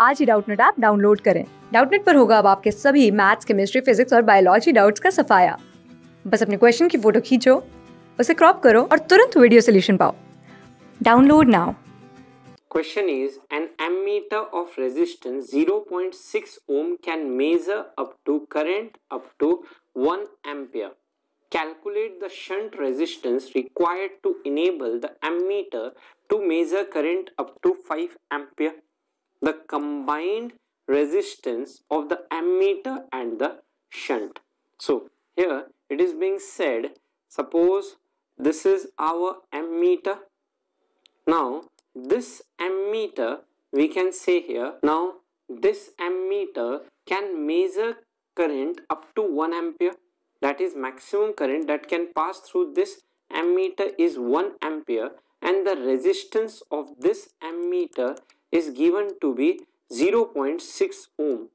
आज ही Doubtnut app download करें डाउटनेट पर होगा अब आपके सभी मैथ्स केमिस्ट्री फिजिक्स और बायोलॉजी डाउट्स का सफाया बस अपने क्वेश्चन की फ़ोटो खींचो उसे क्रॉप करो और तुरंत वीडियो सोल्यूशन पाओ download now Question is an ammeter of resistance 0.6 ohm can measure up to current up to 1 ampere. Calculate the shunt resistance required to enable the ammeter to measure current up to 5 ampere. The combined resistance of the ammeter and the shunt. So here it is being said suppose this is our ammeter now this ammeter we can say here now this ammeter can measure current up to 1 ampere that is maximum current that can pass through this ammeter is 1 ampere and the resistance of this ammeter is given to be 0.6 ohm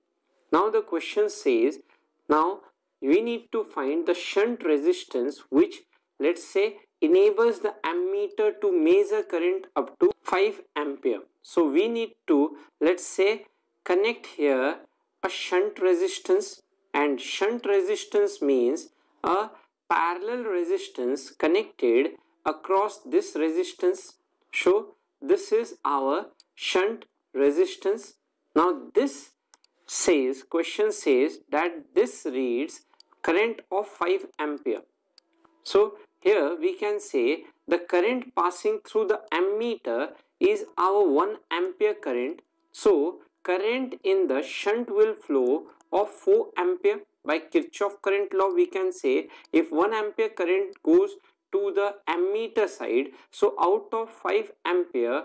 now the question says now we need to find the shunt resistance which let's say enables the ammeter to measure current up to 5 ampere. So we need to let's say connect here a shunt resistance and shunt resistance means a parallel resistance connected across this resistance. So this is our shunt resistance. Now this says question says that this reads current of 5 ampere. So here we can say the current passing through the ammeter is our 1 ampere current. So current in the shunt will flow of 4 ampere. By Kirchhoff current law we can say if 1 ampere current goes to the ammeter side so out of 5 ampere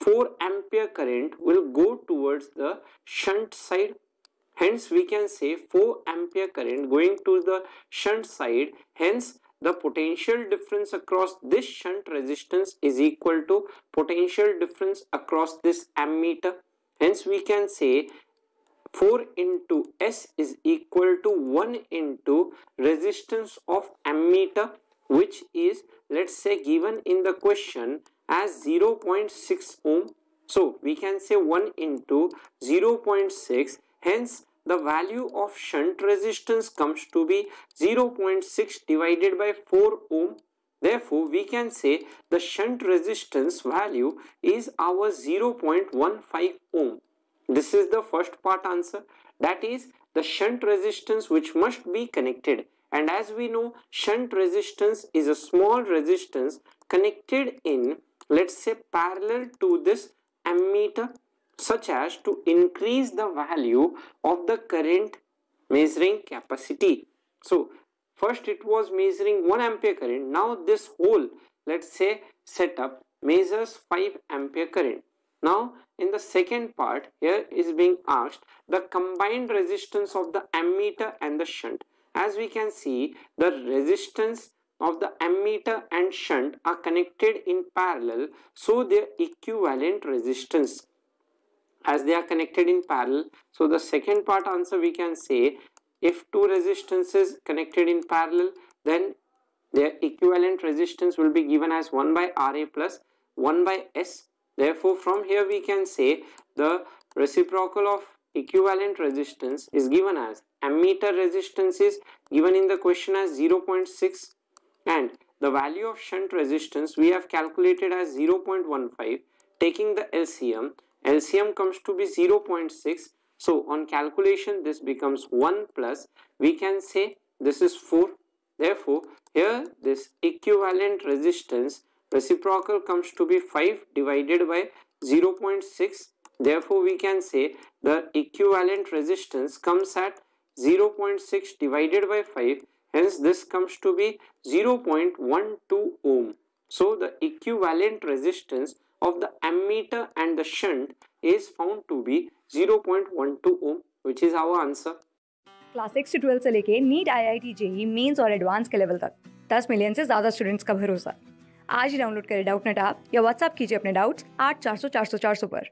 4 ampere current will go towards the shunt side. Hence we can say 4 ampere current going to the shunt side. Hence the potential difference across this shunt resistance is equal to potential difference across this ammeter. Hence we can say 4 into S is equal to 1 into resistance of ammeter which is let's say given in the question as 0.6 ohm so we can say 1 into 0.6 hence the value of shunt resistance comes to be 0.6 divided by 4 ohm. Therefore, we can say the shunt resistance value is our 0.15 ohm. This is the first part answer. That is the shunt resistance which must be connected. And as we know, shunt resistance is a small resistance connected in, let's say, parallel to this ammeter such as to increase the value of the current measuring capacity. So first it was measuring 1 ampere current. Now this whole let's say setup measures 5 ampere current. Now in the second part here is being asked the combined resistance of the ammeter and the shunt. As we can see the resistance of the ammeter and shunt are connected in parallel so their equivalent resistance as they are connected in parallel. So the second part answer we can say if two resistances connected in parallel then their equivalent resistance will be given as 1 by Ra plus 1 by S. Therefore from here we can say the reciprocal of equivalent resistance is given as ammeter resistance is given in the question as 0.6 and the value of shunt resistance we have calculated as 0.15 taking the LCM LCM comes to be 0.6 so on calculation this becomes 1 plus. We can say this is 4 therefore here this equivalent resistance reciprocal comes to be 5 divided by 0.6 therefore we can say the equivalent resistance comes at 0.6 divided by 5 hence, this comes to be 0.12 ohm. So, the equivalent resistance of the ammeter and the shunt is found to be 0.12 ohm, which is our answer. Class six से से लेके NEET I I T JEE mains और advance के level तक। दस million से ज़्यादा students का भरोसा। आज ही डाउनलोड करें डाउट नेट आप या व्हाट्सअप कीजिए अपने डाउट्स आठ चार सौ चार सौ चार सौ पर।